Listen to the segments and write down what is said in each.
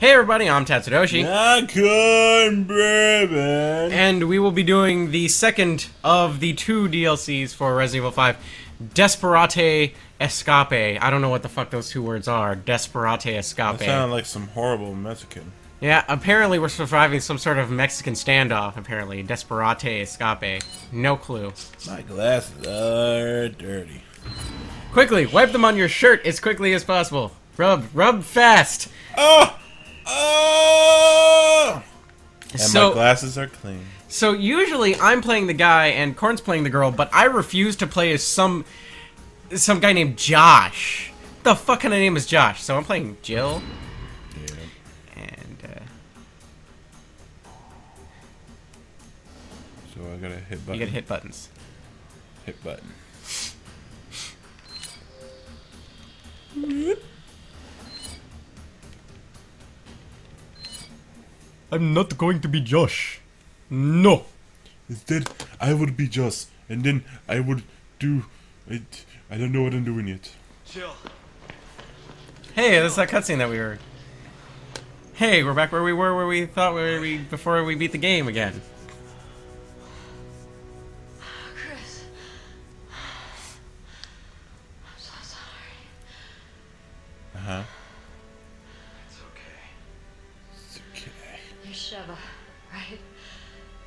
Hey everybody, I'm Tatsudoshi, Nakon Bourbon. and we will be doing the second of the two DLCs for Resident Evil 5, Desperate Escape. I don't know what the fuck those two words are. Desperate That Escape. sounded like some horrible Mexican. Yeah, apparently we're surviving some sort of Mexican standoff, apparently. Desperate Escape. No clue. My glasses are dirty. Quickly, wipe them on your shirt as quickly as possible. Rub, rub fast. Oh! Oh! And so, my glasses are clean. So usually I'm playing the guy and Corn's playing the girl, but I refuse to play as some some guy named Josh. The fuck kind of name is Josh? So I'm playing Jill Yeah. and uh, So I gotta hit buttons. you gotta hit buttons. hit button. I'm not going to be Josh. No. Instead, I would be just, and then I would do. it. I don't know what I'm doing yet. Chill. Hey, that's that cutscene that we were. Hey, we're back where we were, where we thought we were we, before we beat the game again. You're right?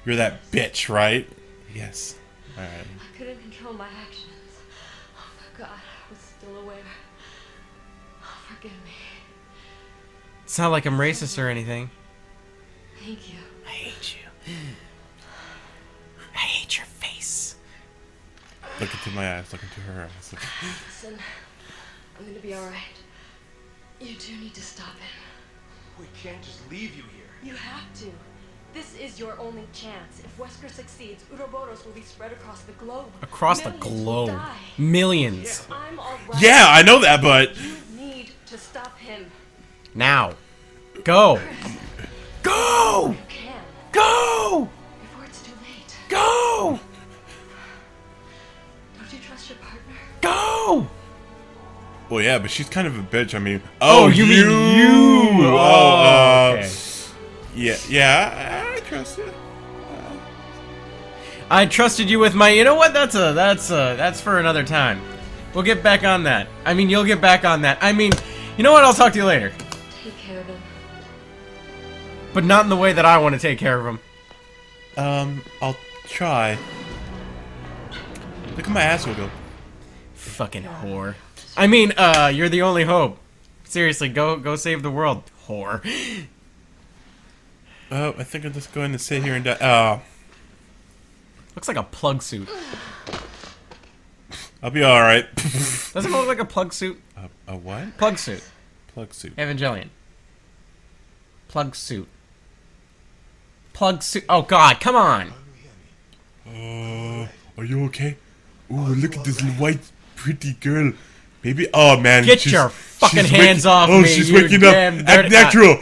You're that bitch, right? Yes. Alright. I couldn't control my actions. Oh my god, I was still aware. Oh, forgive me. It's not like I'm racist or anything. Thank you. I hate you. I hate your face. Look into my eyes. Look into her eyes. Listen, I'm gonna be alright. You do need to stop him. We can't just leave you here. You have to. This is your only chance. If Wesker succeeds, Uroboros will be spread across the globe. Across the Millions will globe. die. Millions. I'm alright. Yeah, I know that, but You need to stop him. Now. Go. Go! You can. Go! Before it's too late. Go! Don't you trust your partner? Go! well, yeah, but she's kind of a bitch. I mean, Oh, oh, you mean you. Oh, Oh, uh, okay. Yeah, yeah, I, I trust you. I trusted you with my. You know what? That's a. That's a. That's for another time. We'll get back on that. I mean, you'll get back on that. I mean, you know what? I'll talk to you later. Take care of him. But not in the way that I want to take care of him. Um, I'll try. Look at my ass wiggle. Fucking whore. I mean, uh, you're the only hope. Seriously, go go save the world, whore. Oh, I think I'm just going to sit here and die. Oh, Looks like a plug suit. I'll be all right. Doesn't it look like a plug suit? a, a what? Plug suit. Plug suit. Evangelion. Plug suit. Plug suit. Oh God, come on. Uh, are you okay? Oh, look at this white, pretty girl. Baby, oh man, Get your fucking she's hands off Oh, me, she's you waking up. Act natural.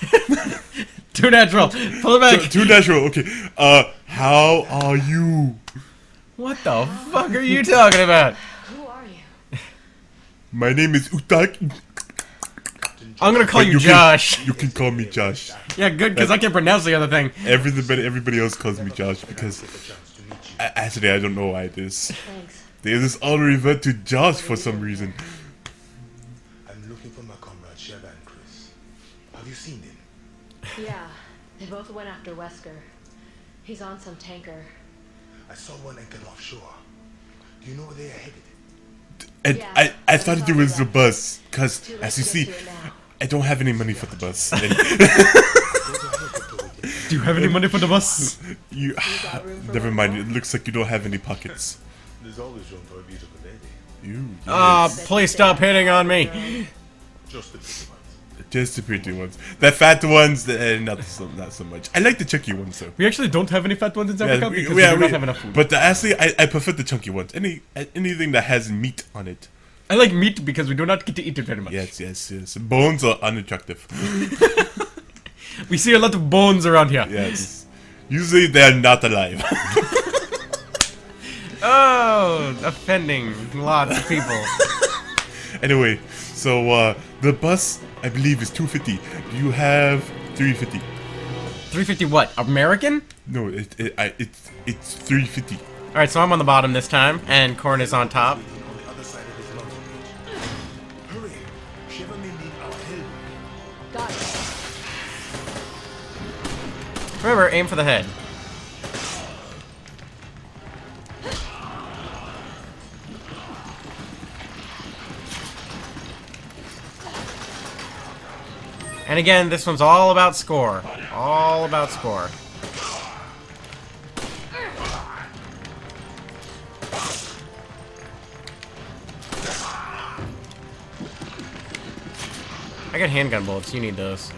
Too natural. Pull it back. Too natural. Okay. Uh, how are you? What the fuck are you talking about? Who are you? My name is Utak. I'm gonna call But you, can- Josh. you can call me Josh. Yeah, good, because I can't pronounce the other thing. Everybody, everybody else calls me Josh because actually I don't know why it is. Thanks. They just all revert to Josh for some reason. Both went after Wesker. He's on some tanker. I saw one anchored offshore. Do you know where they are headed? And Yeah, I, I thought it was the bus because as you see, get to it now. I don't have any money for the bus. Do you have any money for the bus? you, got room for never mind. It looks like you don't have any pockets. There's always room for a beautiful lady. You, Ah, yes. please stop hitting on me. Just the pretty ones. Just the pretty ones. The fat ones, uh, not so, not so much. I like the chunky ones though. We actually don't have any fat ones in Africa we- because we, yeah, do not we- have enough food. But the, actually, I, I prefer the chunky ones. Any anything that has meat on it. I like meat because we do not get to eat it very much. Yes, yes, yes. Bones are unattractive. We see a lot of bones around here. Yes. Usually they're not alive. Oh, offending lots of people. anyway, so uh, the bus I believe it's 250. Do you have 350? 350 what? American? No, it, it, I, it's it's 350. Alright, so I'm on the bottom this time, and Corn is on top. On the other side of this mountain ridge. Hurry! Sheva may need our help. Got it. Remember, aim for the head. And again, this one's all about score. All about score. I got handgun bullets. You need those.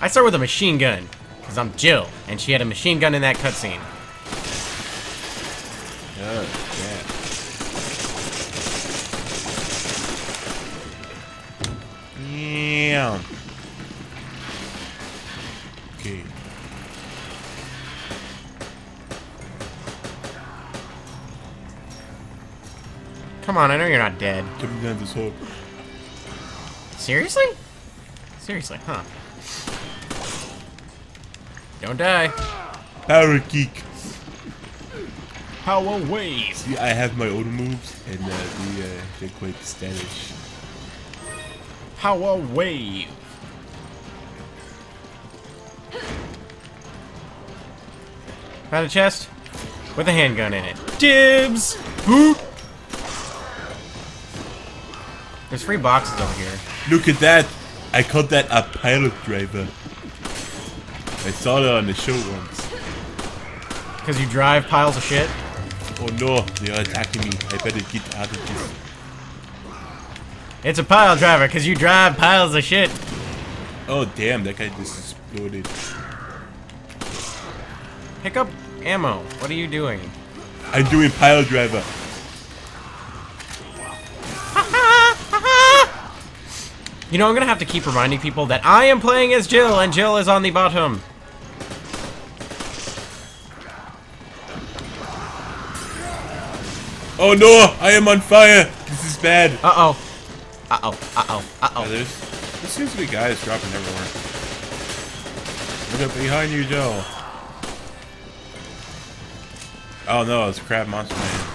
I start with a machine gun, because I'm Jill, and she had a machine gun in that cutscene. Yeah. Okay. Come on, I know you're not dead. Down this hole. Seriously? Seriously, huh? Don't die. Power geek. Power wave. See, I have my own moves, and uh, they, uh, they're quite stylish. Power wave. Found a chest with a handgun in it. Dibs! Boop! There's free boxes over here. Look at that! I called that a pilot driver. I saw that on the show once. Because you drive piles of shit. Oh no, they are attacking me. I better get out of this. It's a pile driver because you drive piles of shit. Oh damn, that guy just exploded. Pick up ammo. What are you doing? I'm doing pile driver. You know, I'm gonna have to keep reminding people that I am playing as Jill and Jill is on the bottom. Oh no, I am on fire. This is bad. Uh oh. Uh oh. Uh oh. Uh Oh, oh. there's there seems to be guys dropping everywhere. Look up behind you, Joe. Oh no, it's crab monster man.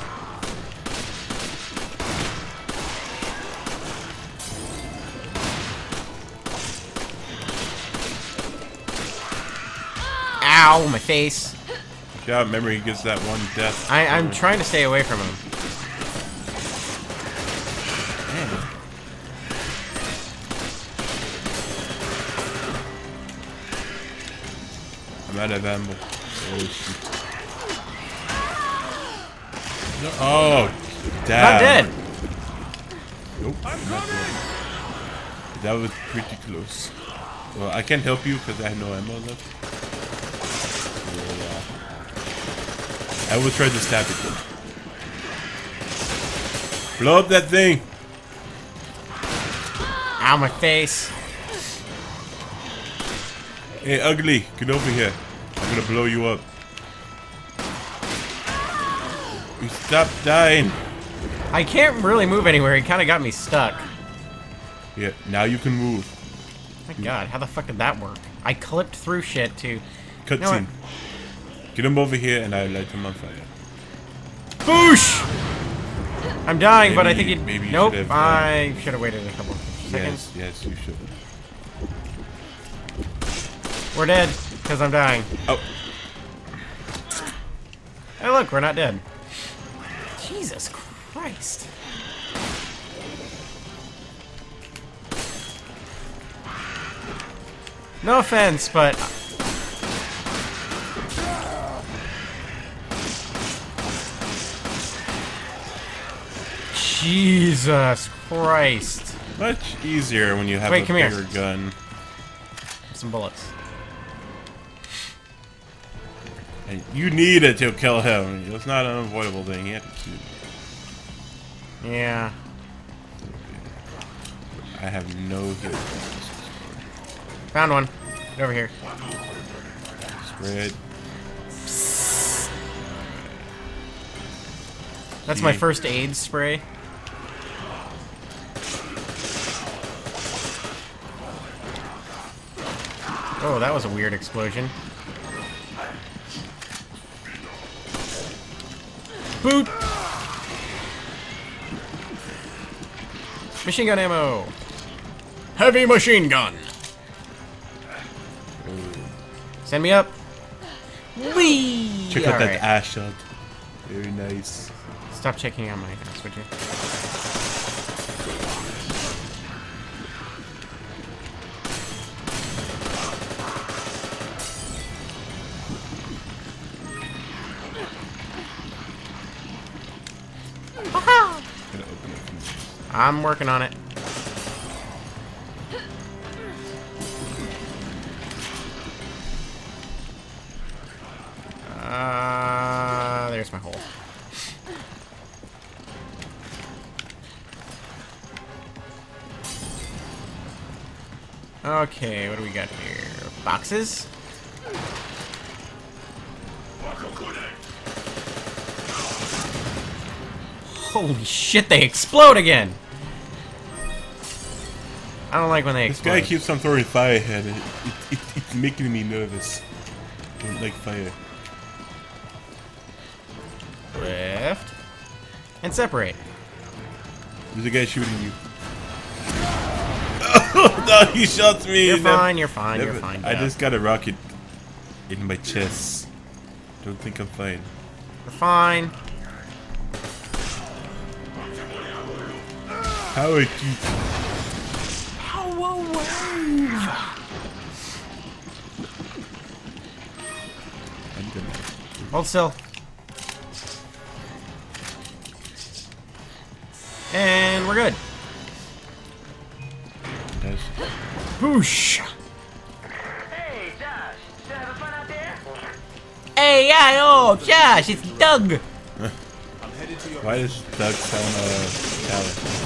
Ow, my face. Yeah, remember he gets that one death. I, I'm trying to stay away from him. Out of ammo. Oh shit. No, oh, damn. Not dead. Nope. not dead. That was pretty close. Well, I can't help you because I have no ammo left. Uh, I will try to stab it. Though. Blow up that thing. Ow, my face. Hey, ugly, get over here. I'm gonna blow you up. You stop dying. I can't really move anywhere. He kind of got me stuck. Yeah, now you can move. My god, how the fuck did that work? I clipped through shit to... Cutscene. Get him over here and I light him on fire. Boosh! I'm dying, but I think Maybe- it. maybe Nope, should have, uh, I should have waited a couple seconds. Yes, yes, you should. We're dead, because I'm dying. Oh, Hey, look, we're not dead. Jesus Christ. No offense, but Jesus Christ. much easier when you have Wait, a come here. bigger gun. Some bullets. And you it to kill him. It's not an unavoidable thing. He had to me. Yeah. I have no hit. Found one. Get over here. Spread. That's my first aid spray. Oh, that was a weird explosion. Boot! Machine gun ammo! Heavy machine gun! Send me up! Whee! Check out Alright. that ass shot. Very nice. Stop checking out my ass, would you? I'm working on it. Uh, there's my hole. Okay, what do we got here? Boxes? Holy shit, they explode again! I don't like when they This explode. guy keeps on throwing fire ahead. It, it, it, it's making me nervous. I don't like fire. Lift. And separate. There's a guy shooting you. Oh, no, he shot me. You're Never- fine, you're fine, you're fine. I just got a rocket in my chest. Don't think I'm fine. You're fine. How are you? Hold still. And we're good. That's, Boosh. Hey, Josh, you having fun out there? Hey, yeah, oh, Josh, it's Doug. I'm headed to your why does Doug sound uh, Italian?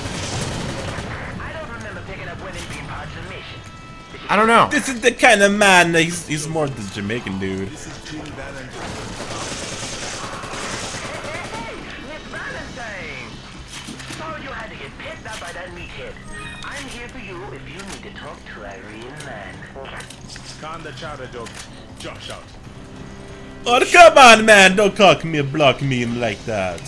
I don't know. This is the kind of man. that He's he's more the Jamaican dude. This is Jill Valentine. Hey, Miss Valentine! Sorry you had to get picked up by that meathead. I'm here for you if you need to talk to a real man. Calm the chowder dog. Josh out. Oh, come on, man! Don't cock me, block me like that.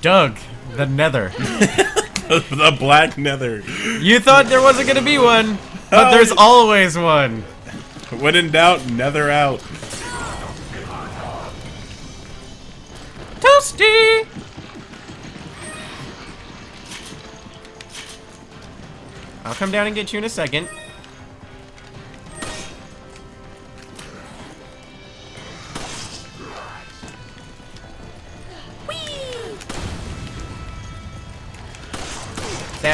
Doug, the Nether. the black nether. You thought there wasn't gonna be one, but there's always one. When in doubt, nether out. Toasty. I'll come down and get you in a second.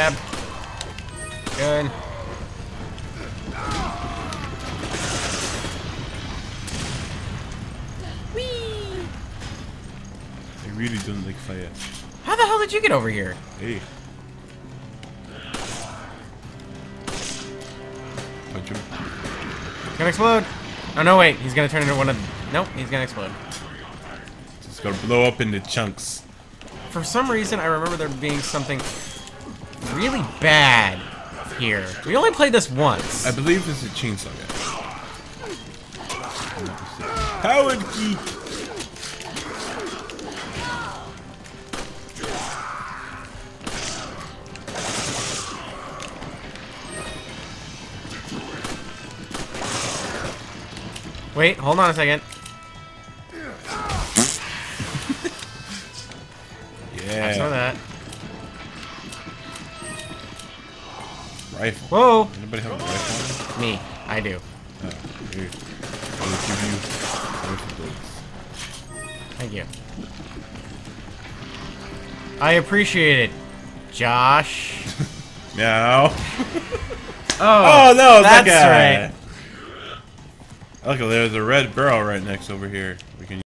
Stab. Good. I really don't like fire. How the hell did you get over here? Hey. Punch him. Gonna explode. Oh no, wait. He's gonna turn into one of. them. Nope, he's gonna explode. Just gonna blow up into chunks. For some reason, I remember there being something really bad here. We only played this once. I believe it's a chainsaw guy. Howard Geek! Wait, hold on a second. Yeah. I saw that. Rifle. Whoa! Anybody have a rifle? Me. I do. Oh, here. I will give you rifle bullets. Thank you. I appreciate it, Josh. Meow. Oh, Oh no, that's that guy. right. Look, there's a red barrel right next over here.